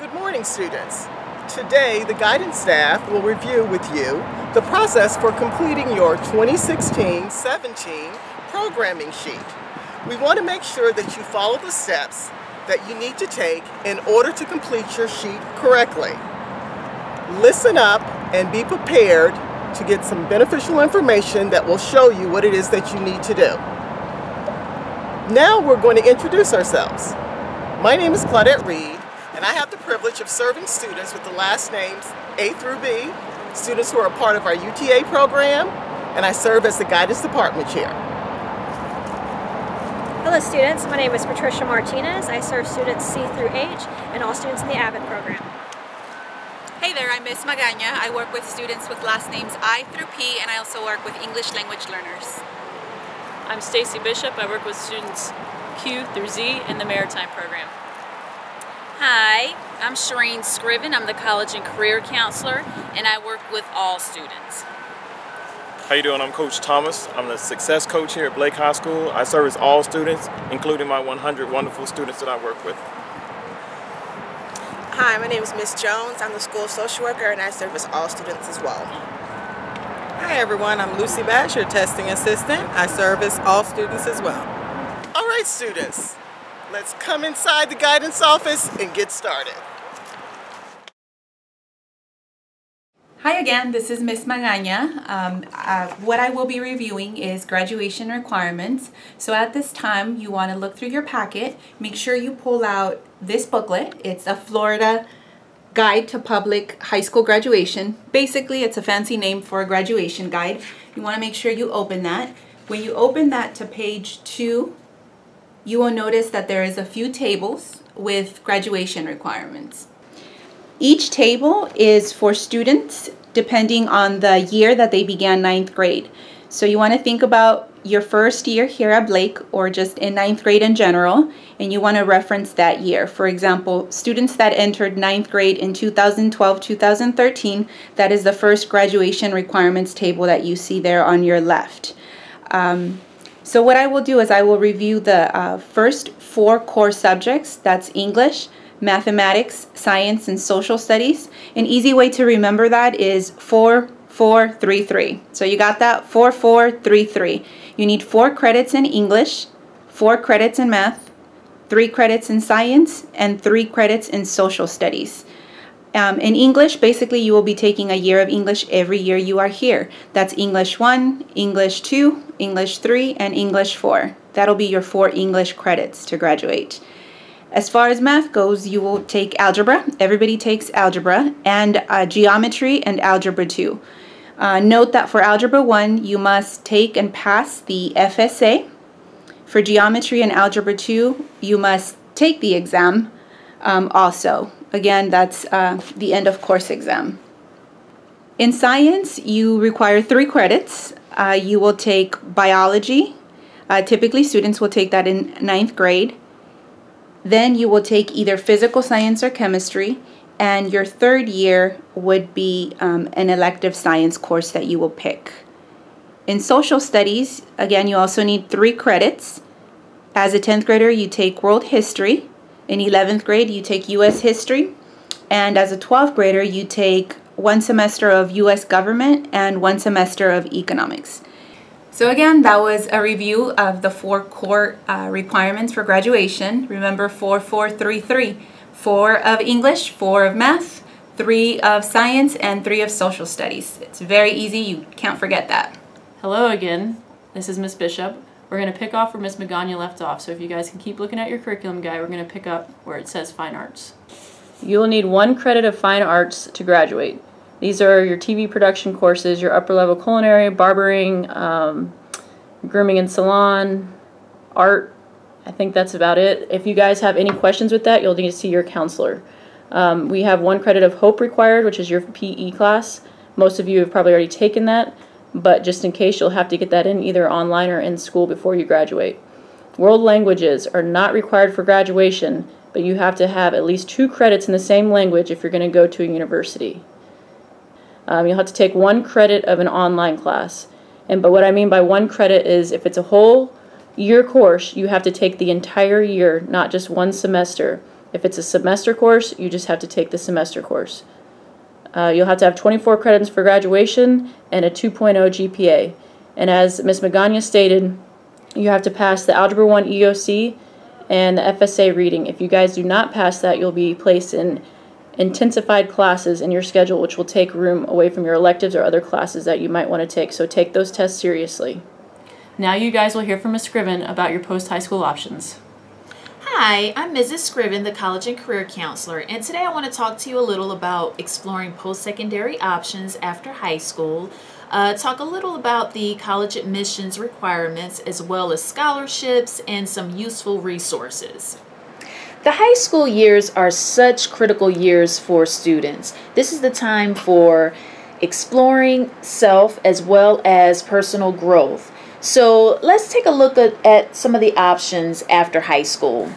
Good morning, students. Today, the guidance staff will review with you the process for completing your 2016-17 programming sheet. We want to make sure that you follow the steps that you need to take in order to complete your sheet correctly. Listen up and be prepared to get some beneficial information that will show you what it is that you need to do. Now we're going to introduce ourselves. My name is Claudette Reed, and I have the privilege of serving students with the last names A through B, students who are a part of our UTA program, and I serve as the guidance department chair. Hello students, my name is Patricia Martinez. I serve students C through H and all students in the AVID program. Hey there, I'm Miss Magana. I work with students with last names I through P and I also work with English language learners. I'm Stacy Bishop. I work with students Q through Z in the Maritime program. Hi, I'm Shireen Scriven. I'm the College and Career Counselor, and I work with all students. How you doing? I'm Coach Thomas. I'm the success coach here at Blake High School. I service all students, including my 100 wonderful students that I work with. Hi, my name is Miss Jones. I'm the school social worker and I service all students as well. Hi everyone, I'm Lucy Bash, your testing assistant. I service all students as well. All right, students, Let's come inside the guidance office and get started. Hi again, this is Miss Magana. Um, uh, what I will be reviewing is graduation requirements. So at this time, you want to look through your packet. Make sure you pull out this booklet. It's a Florida Guide to Public High School Graduation. Basically, it's a fancy name for a graduation guide. You want to make sure you open that. When you open that to page two, you will notice that there is a few tables with graduation requirements. Each table is for students depending on the year that they began ninth grade. So you want to think about your first year here at Blake or just in ninth grade in general, and you want to reference that year. For example, students that entered ninth grade in 2012-2013, that is the first graduation requirements table that you see there on your left. Um, so what I will do is I will review the uh, first four core subjects. That's English, mathematics, science, and social studies. An easy way to remember that is 4433. So you got that? 4433. You need four credits in English, four credits in math, three credits in science, and three credits in social studies. Um, in English, basically, you will be taking a year of English every year you are here. That's English 1, English 2, English 3, and English 4. That'll be your four English credits to graduate. As far as math goes, you will take algebra. Everybody takes algebra, and uh, geometry and algebra 2. Uh, note that for algebra 1, you must take and pass the FSA. For geometry and algebra 2, you must take the exam um, also. Again, that's uh, the end of course exam. In science, you require three credits. Uh, you will take biology. Uh, typically, students will take that in ninth grade. Then you will take either physical science or chemistry. And your third year would be um, an elective science course that you will pick. In social studies, again, you also need three credits. As a 10th grader, you take world history. In 11th grade, you take U.S. history. And as a 12th grader, you take one semester of U.S. government and one semester of economics. So again, that was a review of the four core uh, requirements for graduation. Remember 4433. Four of English, four of math, three of science, and three of social studies. It's very easy. You can't forget that. Hello again. This is Miss Bishop. We're going to pick off where Miss Magana left off, so if you guys can keep looking at your curriculum guide, we're going to pick up where it says Fine Arts. You will need one credit of Fine Arts to graduate. These are your TV production courses, your upper level culinary, barbering, um, grooming and salon, art. I think that's about it. If you guys have any questions with that, you'll need to see your counselor. Um, we have one credit of HOPE required, which is your PE class. Most of you have probably already taken that but just in case you'll have to get that in either online or in school before you graduate. World languages are not required for graduation, but you have to have at least two credits in the same language if you're going to go to a university. Um, you'll have to take one credit of an online class. And but what I mean by one credit is if it's a whole year course, you have to take the entire year, not just one semester. If it's a semester course, you just have to take the semester course. Uh, you'll have to have 24 credits for graduation and a 2.0 GPA. And as Ms. Magana stated, you have to pass the Algebra 1 EOC and the FSA reading. If you guys do not pass that, you'll be placed in intensified classes in your schedule, which will take room away from your electives or other classes that you might want to take. So take those tests seriously. Now you guys will hear from Ms. Scriven about your post-high school options. Hi, I'm Mrs. Scriven, the College and Career Counselor, and today I want to talk to you a little about exploring post-secondary options after high school, uh, talk a little about the college admissions requirements as well as scholarships and some useful resources. The high school years are such critical years for students. This is the time for exploring self as well as personal growth. So let's take a look at, at some of the options after high school.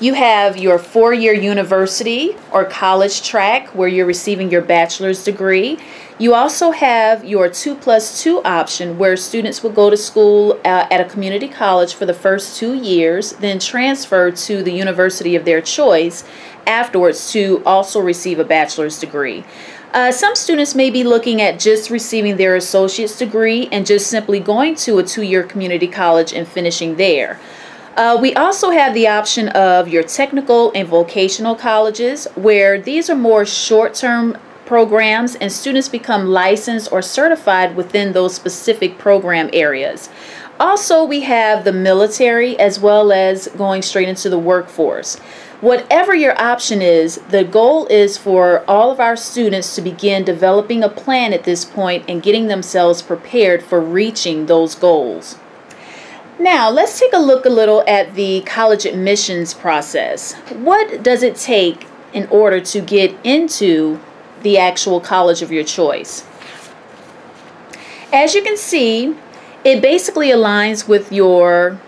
You have your four-year university or college track where you're receiving your bachelor's degree. You also have your 2 plus 2 option where students will go to school uh, at a community college for the first two years, then transfer to the university of their choice afterwards to also receive a bachelor's degree. Uh, some students may be looking at just receiving their associate's degree and just simply going to a two-year community college and finishing there. Uh, we also have the option of your technical and vocational colleges where these are more short-term programs and students become licensed or certified within those specific program areas. Also, we have the military as well as going straight into the workforce. Whatever your option is, the goal is for all of our students to begin developing a plan at this point and getting themselves prepared for reaching those goals. Now, let's take a look a little at the college admissions process. What does it take in order to get into the actual college of your choice. As you can see, it basically aligns with your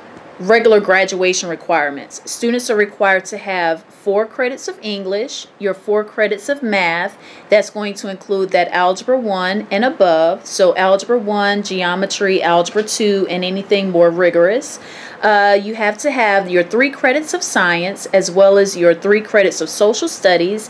regular graduation requirements. Students are required to have four credits of English, your four credits of math. That's going to include that Algebra 1 and above. So Algebra 1, Geometry, Algebra 2, and anything more rigorous. Uh, you have to have your three credits of science as well as your three credits of social studies,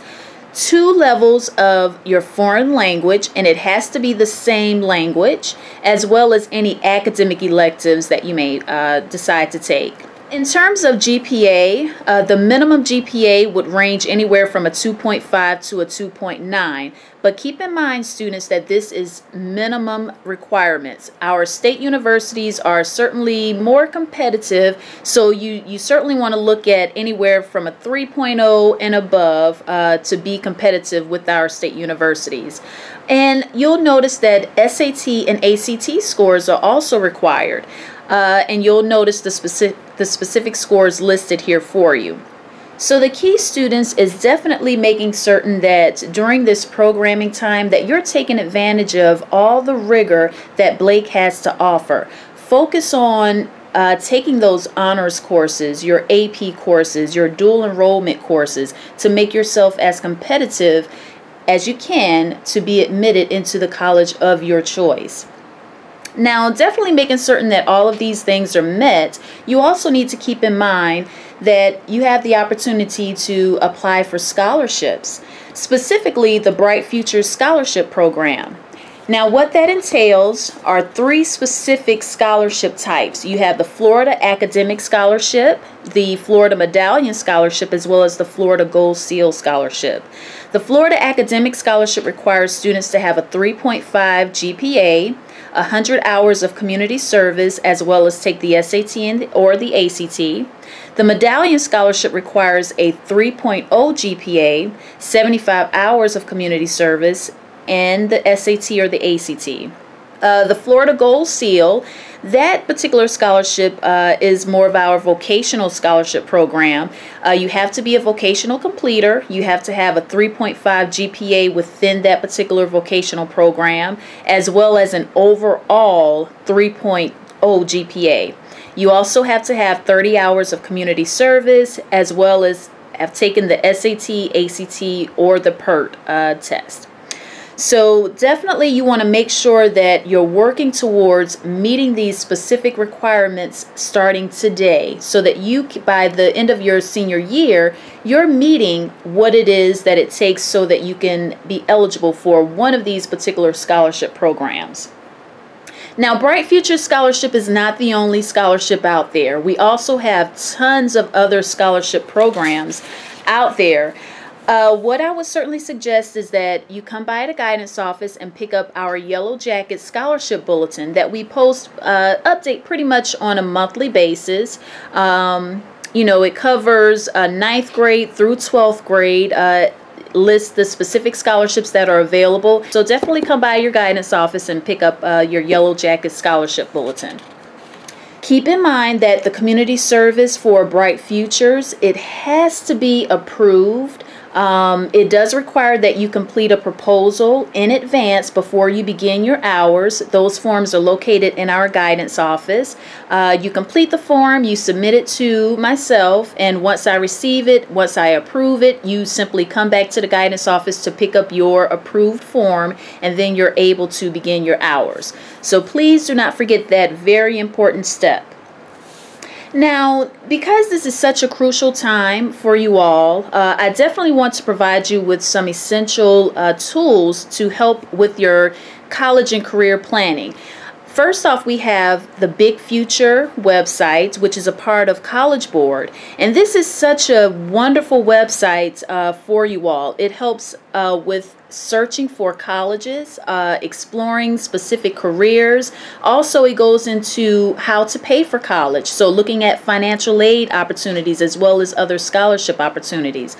two levels of your foreign language, and it has to be the same language, as well as any academic electives that you may uh, decide to take. In terms of GPA, uh, the minimum GPA would range anywhere from a 2.5 to a 2.9. But keep in mind, students, that this is minimum requirements. Our state universities are certainly more competitive, so you, you certainly want to look at anywhere from a 3.0 and above uh, to be competitive with our state universities. And you'll notice that SAT and ACT scores are also required. Uh, and you'll notice the specific the specific scores listed here for you. So the key students is definitely making certain that during this programming time that you're taking advantage of all the rigor that Blake has to offer. Focus on uh, taking those honors courses, your AP courses, your dual enrollment courses to make yourself as competitive as you can to be admitted into the college of your choice. Now, definitely making certain that all of these things are met, you also need to keep in mind that you have the opportunity to apply for scholarships, specifically the Bright Futures Scholarship Program. Now, what that entails are three specific scholarship types. You have the Florida Academic Scholarship, the Florida Medallion Scholarship, as well as the Florida Gold Seal Scholarship. The Florida Academic Scholarship requires students to have a 3.5 GPA, 100 hours of community service, as well as take the SAT or the ACT. The Medallion Scholarship requires a 3.0 GPA, 75 hours of community service, and the SAT or the ACT. Uh, the Florida Gold Seal, that particular scholarship uh, is more of our vocational scholarship program. Uh, you have to be a vocational completer. You have to have a 3.5 GPA within that particular vocational program, as well as an overall 3.0 GPA. You also have to have 30 hours of community service, as well as have taken the SAT, ACT, or the PERT uh, test. So definitely you want to make sure that you're working towards meeting these specific requirements starting today so that you by the end of your senior year you're meeting what it is that it takes so that you can be eligible for one of these particular scholarship programs. Now, Bright Future Scholarship is not the only scholarship out there. We also have tons of other scholarship programs out there. Uh, what I would certainly suggest is that you come by the guidance office and pick up our Yellow Jacket Scholarship Bulletin that we post, uh, update pretty much on a monthly basis. Um, you know, it covers uh, ninth grade through 12th grade. Uh, lists the specific scholarships that are available. So definitely come by your guidance office and pick up uh, your Yellow Jacket Scholarship Bulletin. Keep in mind that the community service for Bright Futures, it has to be approved um, it does require that you complete a proposal in advance before you begin your hours. Those forms are located in our guidance office. Uh, you complete the form, you submit it to myself, and once I receive it, once I approve it, you simply come back to the guidance office to pick up your approved form, and then you're able to begin your hours. So please do not forget that very important step. Now, because this is such a crucial time for you all, uh, I definitely want to provide you with some essential uh, tools to help with your college and career planning. First off, we have the Big Future website, which is a part of College Board. And this is such a wonderful website uh, for you all. It helps uh, with searching for colleges, uh, exploring specific careers. Also, it goes into how to pay for college. So, looking at financial aid opportunities as well as other scholarship opportunities.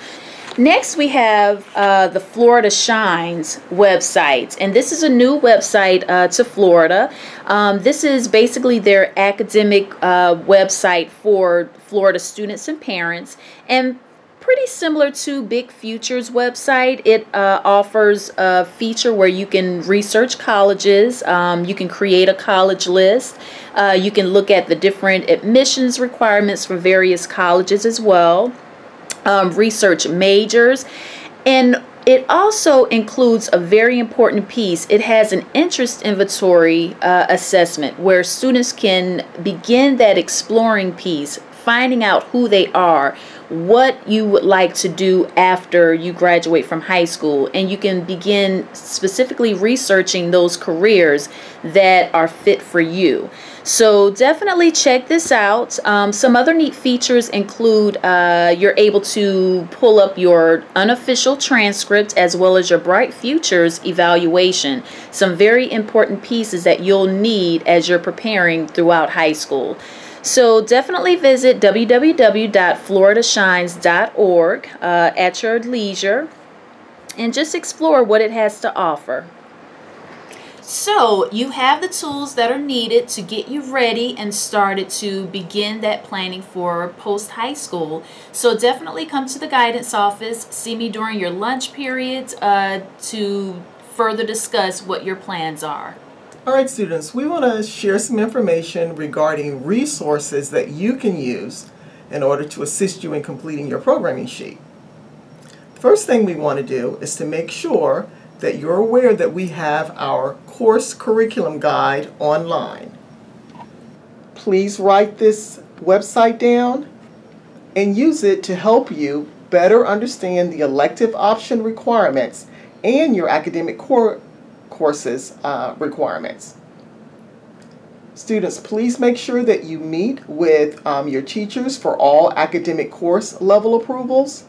Next, we have uh, the Florida Shines website, and this is a new website uh, to Florida. Um, this is basically their academic uh, website for Florida students and parents, and pretty similar to Big Future's website. It uh, offers a feature where you can research colleges, um, you can create a college list, uh, you can look at the different admissions requirements for various colleges as well um, research majors. And it also includes a very important piece. It has an interest inventory uh, assessment where students can begin that exploring piece, finding out who they are, what you would like to do after you graduate from high school, and you can begin specifically researching those careers that are fit for you. So definitely check this out. Um, some other neat features include uh, you're able to pull up your unofficial transcript as well as your Bright Futures evaluation. Some very important pieces that you'll need as you're preparing throughout high school. So definitely visit www.floridashines.org uh, at your leisure and just explore what it has to offer. So you have the tools that are needed to get you ready and started to begin that planning for post high school. So definitely come to the guidance office, see me during your lunch periods uh, to further discuss what your plans are. All right, students, we want to share some information regarding resources that you can use in order to assist you in completing your programming sheet. The First thing we want to do is to make sure that you're aware that we have our course curriculum guide online. Please write this website down and use it to help you better understand the elective option requirements and your academic core courses uh, requirements. Students, please make sure that you meet with um, your teachers for all academic course level approvals.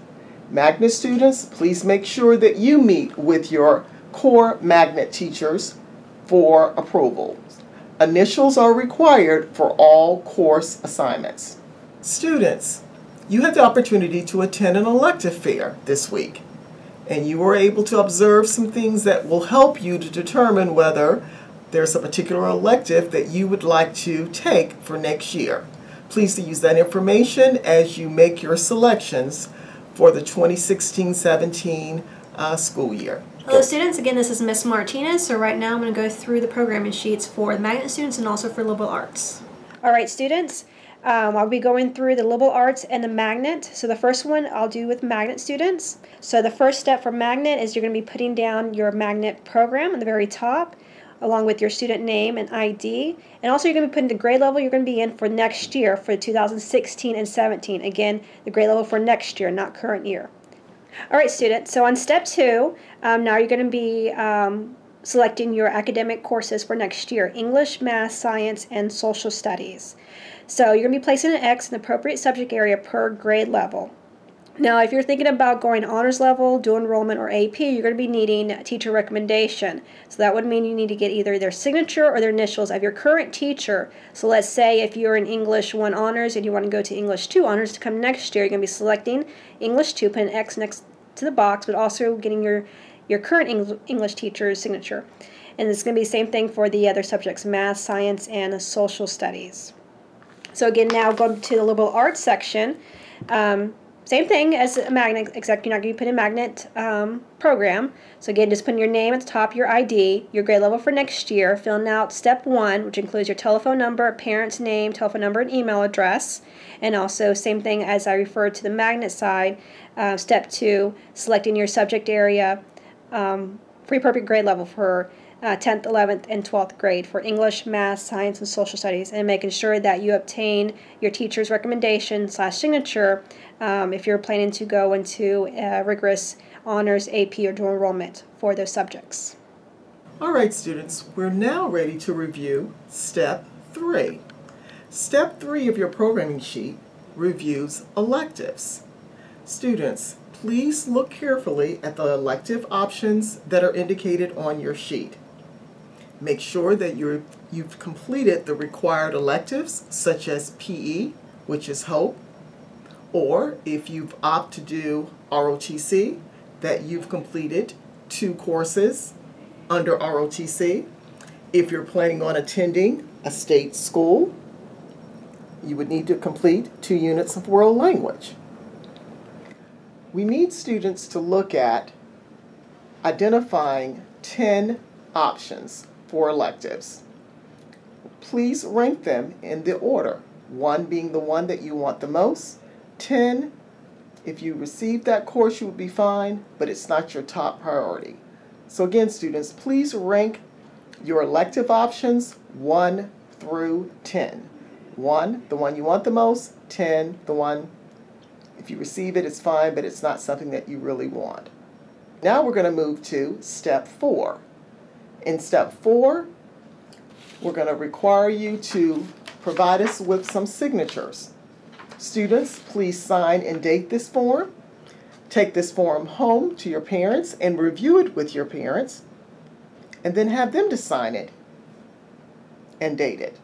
Magnet students, please make sure that you meet with your core magnet teachers for approval. Initials are required for all course assignments. Students, you had the opportunity to attend an elective fair this week, and you were able to observe some things that will help you to determine whether there's a particular elective that you would like to take for next year. Please use that information as you make your selections for the 2016-17 uh, school year. Hello students, again this is Miss Martinez. So right now I'm going to go through the programming sheets for the magnet students and also for liberal arts. Alright students, Um, I'll be going through the liberal arts and the magnet. So the first one I'll do with magnet students. So the first step for magnet is you're going to be putting down your magnet program on the very top along with your student name and ID. And also you're going to be putting the grade level you're going to be in for next year for 2016 and 17. Again, the grade level for next year, not current year. All right, students, so on step two, um, now you're going to be um, selecting your academic courses for next year, English, Math, Science, and Social Studies. So you're going to be placing an X in the appropriate subject area per grade level. Now, if you're thinking about going honors level, dual enrollment, or AP, you're going to be needing teacher recommendation. So that would mean you need to get either their signature or their initials of your current teacher. So let's say if you're in English 1 honors and you want to go to English 2 honors to come next year, you're going to be selecting English 2, put an X next to the box, but also getting your, your current English teacher's signature. And it's going to be the same thing for the other subjects, math, science, and social studies. So again, now go to the liberal arts section. Um, same thing as a magnet, except you're not going to put a magnet um, program. So again, just putting your name at the top, your ID, your grade level for next year, filling out step one, which includes your telephone number, parent's name, telephone number, and email address. And also, same thing as I referred to the magnet side, uh, step two, selecting your subject area um, for appropriate grade level for uh, 10th, 11th, and 12th grade for English, Math, Science, and Social Studies, and making sure that you obtain your teacher's recommendation slash signature um, if you're planning to go into rigorous honors, AP, or dual enrollment for those subjects. All right, students, we're now ready to review step three. Step three of your programming sheet reviews electives. Students, please look carefully at the elective options that are indicated on your sheet. Make sure that you you've completed the required electives such as PE, which is HOPE, or if you've opted to do ROTC, that you've completed two courses under ROTC. If you're planning on attending a state school, you would need to complete two units of world language. We need students to look at identifying 10 options for electives. Please rank them in the order, one being the one that you want the most, 10, if you receive that course, you would be fine, but it's not your top priority. So again, students, please rank your elective options 1 through 10. 1, the one you want the most, 10, the one, if you receive it, it's fine, but it's not something that you really want. Now we're going to move to step 4. In step four, we're going to require you to provide us with some signatures. Students, please sign and date this form. Take this form home to your parents and review it with your parents, and then have them to sign it and date it.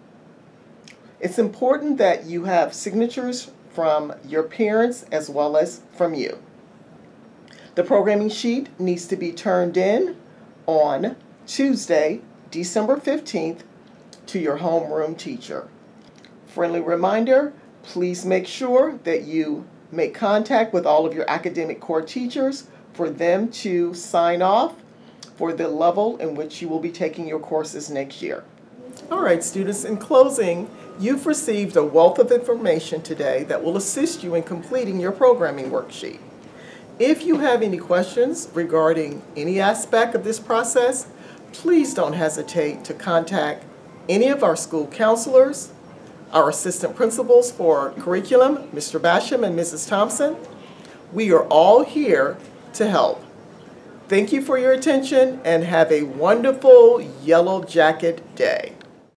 It's important that you have signatures from your parents as well as from you. The programming sheet needs to be turned in on Tuesday, December 15th, to your homeroom teacher. Friendly reminder, please make sure that you make contact with all of your academic core teachers for them to sign off for the level in which you will be taking your courses next year. All right, students, in closing, you've received a wealth of information today that will assist you in completing your programming worksheet. If you have any questions regarding any aspect of this process, please don't hesitate to contact any of our school counselors, our assistant principals for curriculum, Mr. Basham and Mrs. Thompson. We are all here to help. Thank you for your attention and have a wonderful Yellow Jacket Day.